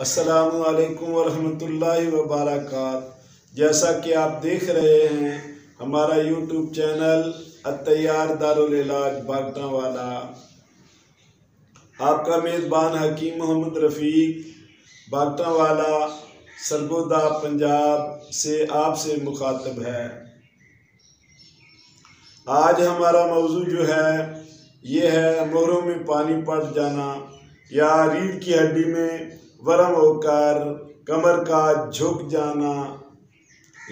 असलकम वरहमतुल्लाहि वबरकत जैसा कि आप देख रहे हैं, हमारा यूट्यूब चैनल अतैयार दारुल इलाज बागटा वाला आपका मेज़बान हकीम मोहम्मद रफ़ीक बागटा वाला सरगोदा पंजाब से आपसे मुखातब है। आज हमारा मौजू जो है, ये है मोहरों में पानी पड़ जाना या रीढ़ की हड्डी में वरम होकर कमर का झुक जाना,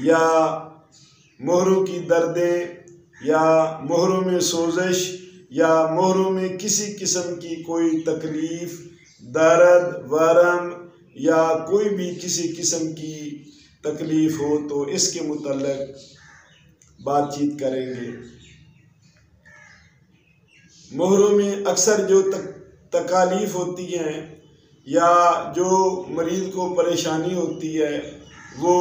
या मोहरों की दर्दें, या मोहरों में सोजिश, या मोहरों में किसी किस्म की कोई तकलीफ़, दर्द, वरम, या कोई भी किसी किस्म की तकलीफ़ हो तो इसके मुतलक बातचीत करेंगे। मोहरों में अक्सर जो तक, तकालीफ़ होती हैं या जो मरीज़ को परेशानी होती है, वो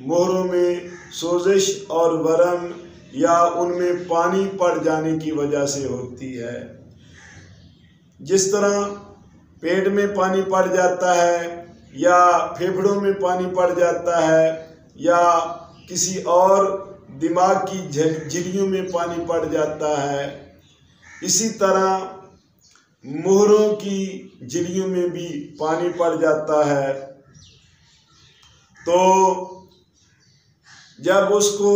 मोहरों में सोजिश और वरम या उनमें पानी पड़ जाने की वजह से होती है। जिस तरह पेट में पानी पड़ जाता है या फेफड़ों में पानी पड़ जाता है या किसी और दिमाग की झिल्लियों में पानी पड़ जाता है, इसी तरह मोहरों की झिलियों में भी पानी पड़ जाता है। तो जब उसको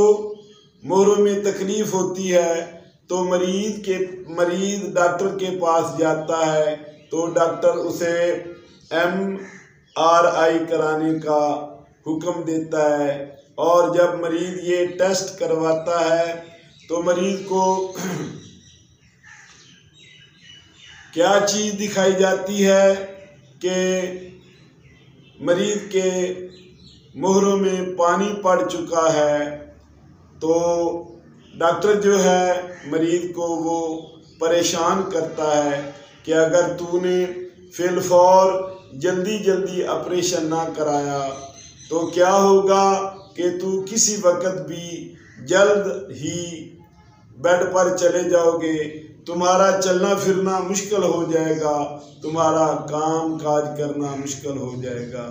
मोहरों में तकलीफ़ होती है तो मरीज़ के, मरीज़ डॉक्टर के पास जाता है तो डॉक्टर उसे एम आर आई कराने का हुक्म देता है। और जब मरीज़ ये टेस्ट करवाता है तो मरीज़ को क्या चीज़ दिखाई जाती है कि मरीज़ के मोहरों में पानी पड़ चुका है तो डॉक्टर जो है मरीज़ को वो परेशान करता है कि अगर तूने फिलफौर जल्दी जल्दी ऑपरेशन ना कराया तो क्या होगा कि तू किसी वक्त भी जल्द ही बेड पर चले जाओगे। तुम्हारा चलना फिरना मुश्किल हो जाएगा, तुम्हारा काम काज करना मुश्किल हो जाएगा।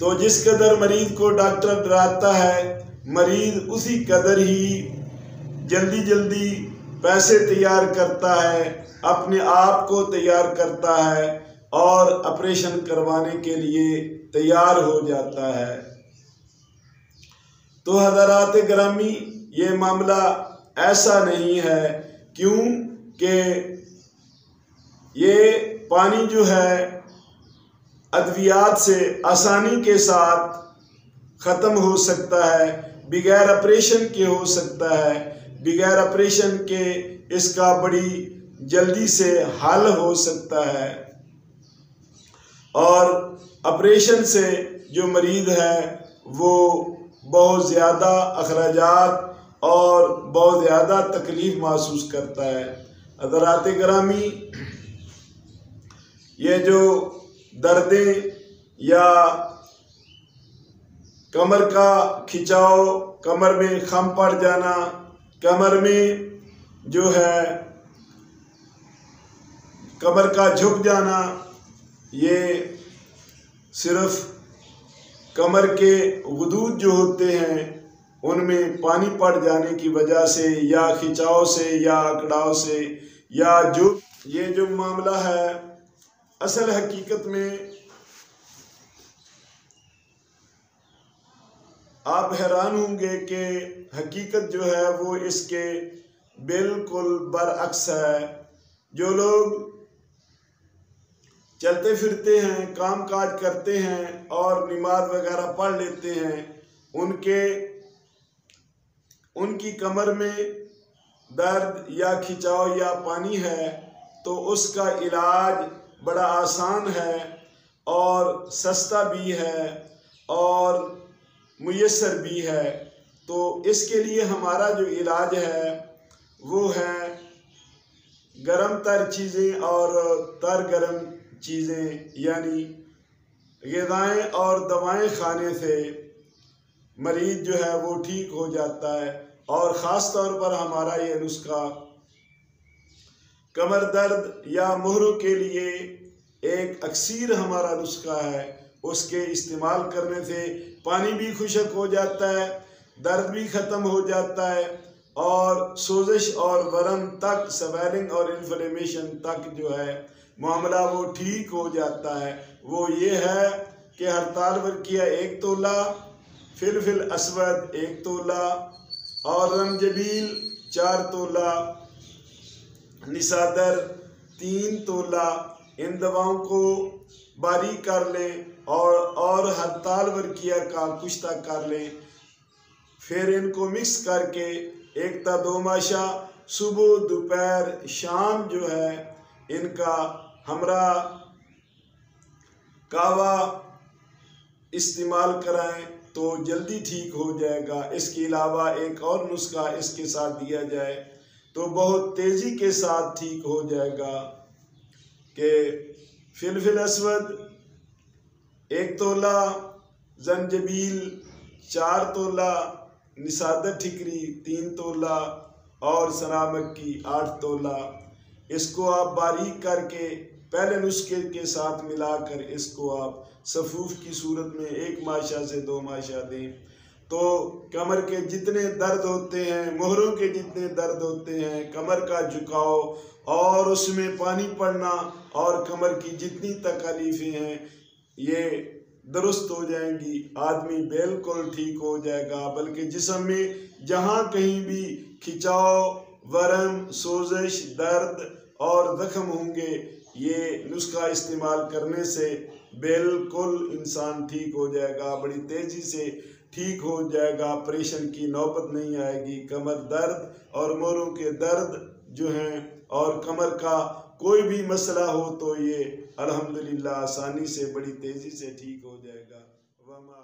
तो जिस कदर मरीज़ को डॉक्टर डराता है, मरीज़ उसी कदर ही जल्दी जल्दी पैसे तैयार करता है, अपने आप को तैयार करता है और ऑपरेशन करवाने के लिए तैयार हो जाता है। तो हजरात ग्रामी, ये मामला ऐसा नहीं है क्यों कि ये पानी जो है अद्वियात से आसानी के साथ ख़त्म हो सकता है, बगैर ऑपरेशन के हो सकता है, बगैर ऑपरेशन के इसका बड़ी जल्दी से हल हो सकता है। और ऑपरेशन से जो मरीज़ है, वो बहुत ज़्यादा अखराज और बहुत ज़्यादा तकलीफ़ महसूस करता है। हजरात ग्रामी ये जो दर्दें या कमर का खिंचाव, कमर में खम पड़ जाना, कमर में जो है, कमर का झुक जाना, ये सिर्फ़ कमर के वदूद जो होते हैं उनमें पानी पड़ जाने की वजह से या खिंचाव से या अकड़ाव से या जो ये जो मामला है, असल हकीकत में आप हैरान होंगे कि हकीकत जो है वो इसके बिल्कुल बरअक्स है। जो लोग चलते फिरते हैं काम काज करते हैं और नमाज़ वगैरह पढ़ लेते हैं, उनके उनकी कमर में दर्द या खिंचाव या पानी है तो उसका इलाज बड़ा आसान है और सस्ता भी है और मैसर भी है। तो इसके लिए हमारा जो इलाज है, वो है गरम तर चीज़ें और तर गरम चीज़ें, यानी गदाएँ और दवाएँ खाने से मरीज़ जो है वो ठीक हो जाता है और ख़ास तौर पर हमारा ये नुस्खा, कमर दर्द या मोहरों के लिए एक अक्सर हमारा नुस्खा है। उसके इस्तेमाल करने से पानी भी खुशक हो जाता है, दर्द भी ख़त्म हो जाता है और सोजिश और वरम तक सवेलिंग और इन्फ्लेमेशन तक जो है मामला वो ठीक हो जाता है। वो ये है कि हड़ताल वर्किया एक तोला फिलफिल असवद, एक तोला, और रमजबील चार तोला। निसादर, तीन तोला। इन दवाओं को बारीक कर लें और और हड़ताल वर्किया का कुश्ता कर लें। फिर इनको मिक्स करके एक ता दो माशा, सुबह, दोपहर, शाम जो है, इनका हमरा कावा इस्तेमाल कराएँ। तो जल्दी ठीक हो जाएगा। इसके अलावा एक और नुस्खा इसके साथ दिया जाए तो बहुत तेज़ी के साथ ठीक हो जाएगा कि फिलफिल असवद, एक तोला, जंजबील, चार तोला निसादत ठिकरी, तीन तोला और सनामक की आठ तोला। इसको आप बारीक करके पहले नुस्खे के साथ मिलाकर इसको आप सफूफ की सूरत में एक माशा से दो माशा दें। तो कमर के जितने दर्द होते हैं, मोहरों के जितने दर्द होते हैं, कमर का झुकाव और उसमें पानी पड़ना और कमर की जितनी तकलीफ़ें हैं, ये दुरुस्त हो जाएँगी। आदमी बिल्कुल ठीक हो जाएगा, बल्कि जिसम में जहाँ कहीं भी खिंचाव, वरम, सोजिश, दर्द और जख्म होंगे ये नुस्खा इस्तेमाल करने से बिल्कुल इंसान ठीक हो जाएगा, बड़ी तेज़ी से ठीक हो जाएगा, ऑपरेशन की नौबत नहीं आएगी। कमर दर्द और मोरों के दर्द जो हैं और कमर का कोई भी मसला हो तो ये अल्हम्दुलिल्लाह आसानी से, बड़ी तेज़ी से ठीक हो जाएगा। वमा